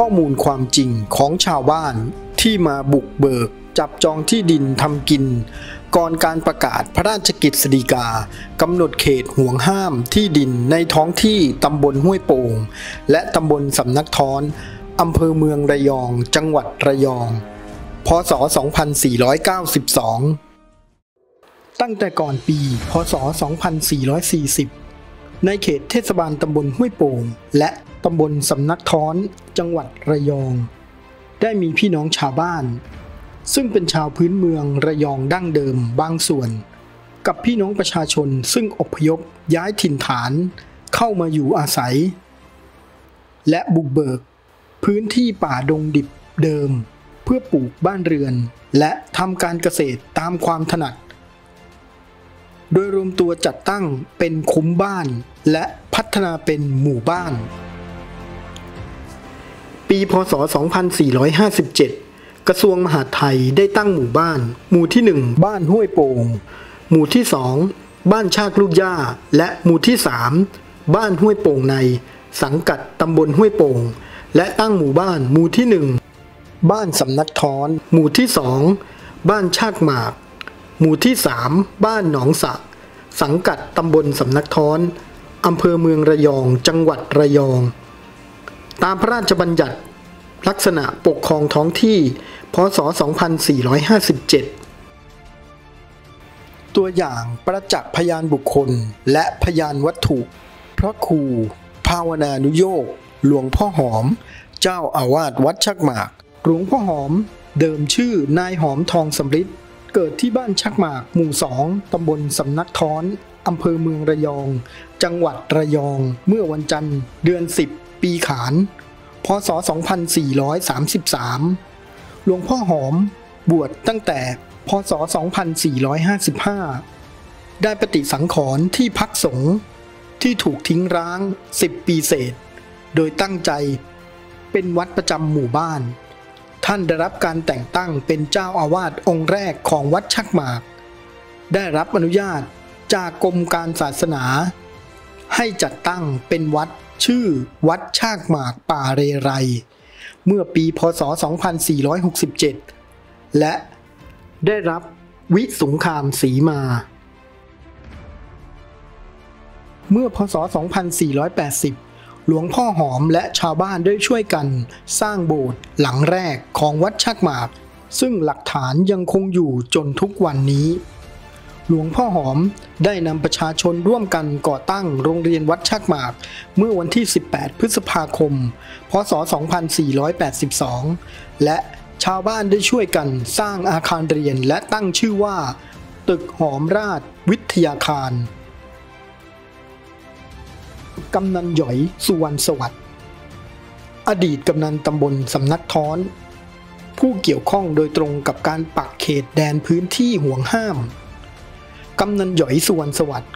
ข้อมูลความจริงของชาวบ้านที่มาบุกเบิก จับจองที่ดินทำกิน ก่อนการประกาศพระราชกิจสีกากำหนดเขตห่วงห้ามที่ดินในท้องที่ตำบลห้วยโป่ง และตำบลสำนักท้อนอำเภอเมืองระยอง จังหวัดระยอง พศ 2492 ตั้งแต่ก่อนปี พศ 2440 ในเขตเทศบาลตำบลห้วยโป่ง และ ตำบลสำนักท้อน จังหวัดระยอง ได้มีพี่น้องชาวบ้าน ซึ่งเป็นชาวพื้นเมืองระยองดั้งเดิมบางส่วน กับพี่น้องประชาชนซึ่งอพยพย้ายถิ่นฐานเข้ามาอยู่อาศัย และบุกเบิก พื้นที่ป่าดงดิบเดิม เพื่อปลูกบ้านเรือน และทำการเกษตรตามความถนัด โดยรวมตัวจัดตั้งเป็นคุ้มบ้านและพัฒนาเป็นหมู่บ้าน ปี พศ 2457 กระทรวงมหาดไทยได้ตั้งหมู่บ้าน หมู่ที่ 1 บ้านห้วยโป่ง หมู่ที่ 2 บ้านชากลูกย่า และหมู่ที่ 3 บ้านห้วยโป่งใน สังกัดตำบลห้วยโป่ง และตั้งหมู่บ้านหมู่ที่ 1 บ้านสำนักท้อน หมู่ที่ 2 บ้านชากหมาก หมู่ที่ 3 บ้านหนองสะ สังกัดตำบลสำนักท้อนอำเภอเมืองระยอง จังหวัดระยอง ตามพระราชบัญญัติ ลักษณะปกครองท้องที่ พศ 2457 ตัวอย่างประจักษ์พยานบุคคลและพยานวัตถุ พระครู ภาวนานุโยกหลวงพ่อหอม เจ้าอาวาสวัดชักหมาก หลวงพ่อหอม เดิมชื่อนายหอมทองสำริดเกิดที่บ้านชักหมาก หมู่สองตำบลสำนักท้อนอำเภอเมืองระยอง จังหวัดระยอง เมื่อวันจันทร์ เดือน 10 ปีขาน พศ 2433 หลวงพ่อหอมบวชตั้งแต่ พศ 2455 ได้ปฏิสังขรณ์ที่พักสงฆ์ที่ถูกทิ้งร้าง 10 ปีเศษ โดยตั้งใจเป็นวัดประจำหมู่บ้าน ท่านได้รับการแต่งตั้งเป็นเจ้าอาวาสองค์แรกของวัดชักหมาก ได้รับอนุญาตจากกรมการศาสนา ให้จัดตั้งเป็นวัด ชื่อวัดชากหมากป่าเรไร เมื่อปีพศ 2467 และได้รับวิสงครามสีมา เมื่อพศ 2480 หลวงพ่อหอมและชาวบ้านได้ช่วยกันสร้างโบสถ์หลังแรกของวัดชักหมาก ซึ่งหลักฐานยังคงอยู่จนทุกวันนี้ หลวงพ่อหอมได้นำประชาชนร่วมกันก่อตั้งโรงเรียนวัดชักหมาก เมื่อวันที่ 18 พฤษภาคม พศ 2482 และชาวบ้านได้ช่วยกันสร้างอาคารเรียนและตั้งชื่อว่า ตึกหอมราชวิทยาคาร กำนันหยอยสุวรรณสวัสดิ์อดีตกำนันตำบลสำนักท้อน ผู้เกี่ยวข้องโดยตรงกับการปักเขตแดนพื้นที่ห่วงห้าม กำนันหยอยสุวรรณสวัสดิ์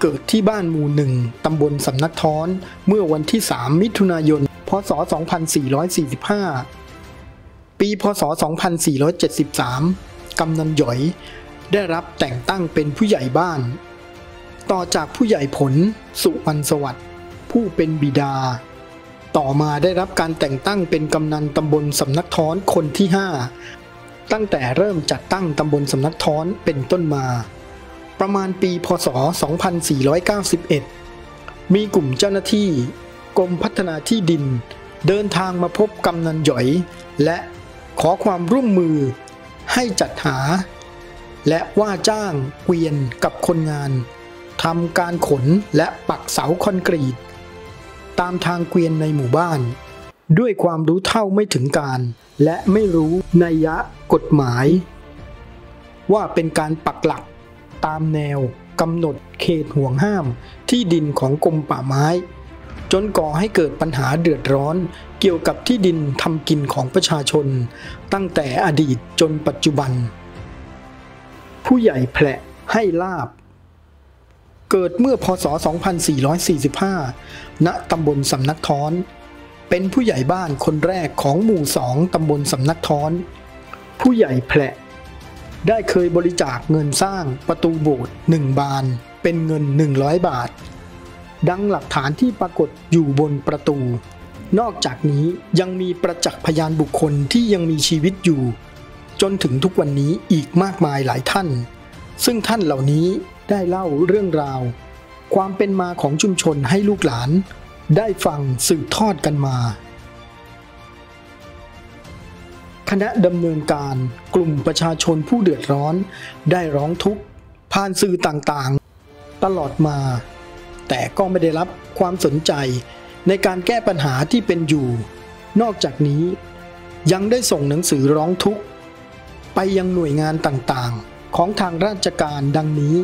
เกิดที่บ้านหมู่หนึ่งตำบลสำนักท้อน เมื่อวันที่ 3 มิถุนายน พศ 2445 ปีพศ 2473 กำนันหยอย ได้รับแต่งตั้งเป็นผู้ใหญ่บ้าน ต่อจากผู้ใหญ่ผลสุวรรณสวัสดิ์ผู้เป็นบิดา ต่อมาได้รับการแต่งตั้งเป็นกำนันตำบลสำนักท้อนคนที่ 5 ตั้งแต่เริ่มจัดตั้งตำบลสำนักท้อนเป็นต้นมา ประมาณปีพศ 2491 มีกลุ่มเจ้าหน้าที่กรมพัฒนาที่ดิน เดินทางมาพบกำนันหยอย และขอความร่วมมือให้จัดหา และว่าจ้างเกวียนกับคนงานทำการขนและปักเสาคอนกรีต ตามทางเกวียนในหมู่บ้าน ด้วยความรู้เท่าไม่ถึงการ และไม่รู้นัยยะกฎหมาย ว่าเป็นการปักหลัก ตามแนวกำหนดเขตห่วงห้ามที่ดินของกรมป่าไม้ จนก่อให้เกิดปัญหาเดือดร้อนเกี่ยวกับที่ดินทำกินของประชาชน ตั้งแต่อดีตจนปัจจุบัน ผู้ใหญ่แผละให้ลาบ เกิดเมื่อพศ 2445 ณตำบลสำนักท้อน เป็นผู้ใหญ่บ้านคนแรกของหมู่สองตำบลสำนักท้อน ผู้ใหญ่แผละ ได้เคยบริจาคเงินสร้างประตูโบสถ์หนึ่งบาน เป็นเงิน 100 บาท ดังหลักฐานที่ปรากฏอยู่บนประตู นอกจากนี้ยังมีประจักษ์พยานบุคคลที่ยังมีชีวิตอยู่ จนถึงทุกวันนี้อีกมากมายหลายท่าน ซึ่งท่านเหล่านี้ได้เล่าเรื่องราว ความเป็นมาของชุมชนให้ลูกหลาน ได้ฟังสืบทอดกันมา ณะดำเนินการกลุ่มประชาชนผู้เดือดร้อน ได้ร้องทุกข์ผ่านสื่อต่างๆ ตลอดมา แต่ก็ไม่ได้รับความสนใจในการแก้ปัญหาที่เป็นอยู่ นอกจากนี้ยังได้ส่งหนังสือร้องทุกข์ ไปยังหน่วยงานต่างๆ ของทางราชการดังนี้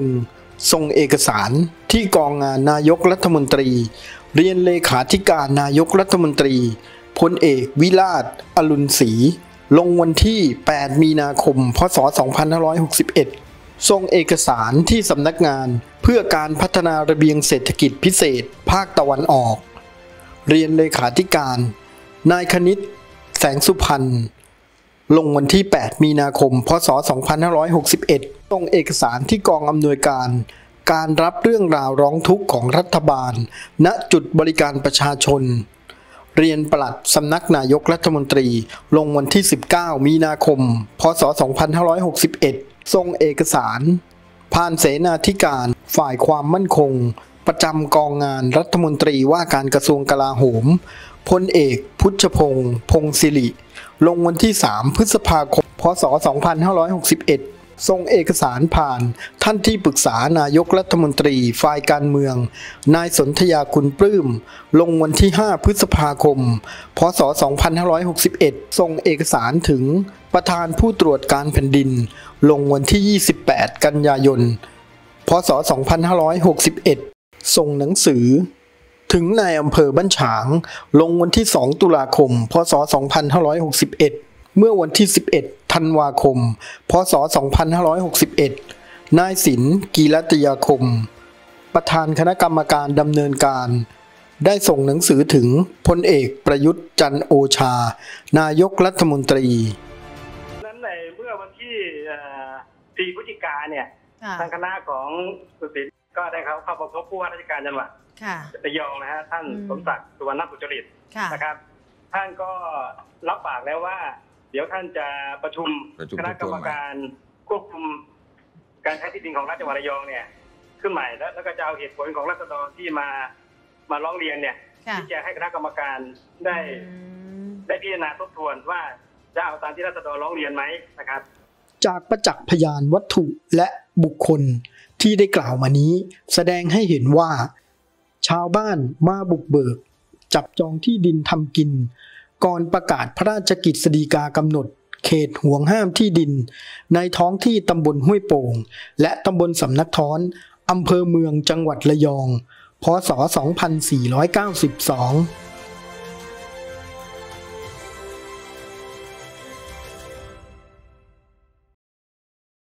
1. ส่งเอกสารที่กองงานนายกรัฐมนตรี เรียนเลขาธิการนายกรัฐมนตรี พลเอกวิราชอรุณศรีลงวันที่ 8 มีนาคม พศ 2561 ส่งเอกสารที่สำนักงานเพื่อการพัฒนาระเบียงเศรษฐกิจพิเศษภาคตะวันออก เรียนเลขาธิการ นายคณิต แสงสุพรรณ ลงวันที่ 8 มีนาคม พศ 2561 ส่งเอกสารที่กองอำนวยการ การรับเรื่องราวร้องทุกข์ของรัฐบาล ณ จุดบริการประชาชน เรียนปลัดสำนักนายกรัฐมนตรี ลงวันที่ 19 มีนาคม พศ 2561ส่งเอกสาร ผ่านเสนาธิการฝ่ายความมั่นคง ประจำกองงานรัฐมนตรีว่าการกระทรวงกลาโหมพลเอกพุทธพงศ์พงศิริ ลงวันที่ 3 พฤษภาคม พศ 2561 ส่งเอกสารผ่านท่านที่ปรึกษานายกรัฐมนตรีฝ่ายการเมือง นายสนธยาคุณปลื้ม ลงวันที่ 5 พฤษภาคม พศ 2561 ส่งเอกสารถึงประธานผู้ตรวจการแผ่นดิน ลงวันที่ 28 กันยายน พศ 2561 ส่งหนังสือถึงนายอำเภอบ้านฉาง ลงวันที่ 2 ตุลาคม พศ 2561 เมื่อวันที่ 11 ธันวาคม พศ 2561 นายศิลป์กีรติยาคม ประธานคณะกรรมการดำเนินการ ได้ส่งหนังสือถึงพลเอกประยุทธ์จันทร์โอชา นายกรัฐมนตรี นั้นในเมื่อวันที่เอ่อ4พฤศจิกาเนี่ยค่ะทางคณะของสุสินก็ได้เขาเข้าพบผู้ว่าราชการจังหวัดค่ะระยองนะฮะท่านอืมสมศักดิ์สุวรรณบุจริตค่ะนะครับ ท่านก็รับปากแล้วว่า เดี๋ยวท่านจะประชุมประชุมคณะกรรมการควบคุมการใช้ที่ดินของรัฐจังหวัดระยองเนี่ย ขึ้นใหม่แล้วแล้วก็จะเอาเหตุผลของรัษฎรที่มามาร้องเรียนเนี่ยค่ะที่จะให้คณะกรรมการได้อืมได้พิจารณาทบทวนว่าจะเอาตามที่รัษฎรร้องเรียนไหมนะครับ จากประจักษ์พยานวัตถุและบุคคลที่ได้กล่าวมานี้ แสดงให้เห็นว่า ชาวบ้านมาบุกเบิก จับจองที่ดินทำกิน ก่อนประกาศพระราชกิจสฎีกากำหนด เขตห่วงห้ามที่ดิน ในท้องที่ตำบลห้วยโป่ง และตำบลสำนักท้อนอำเภอเมืองจังหวัดระยอง พศ 2492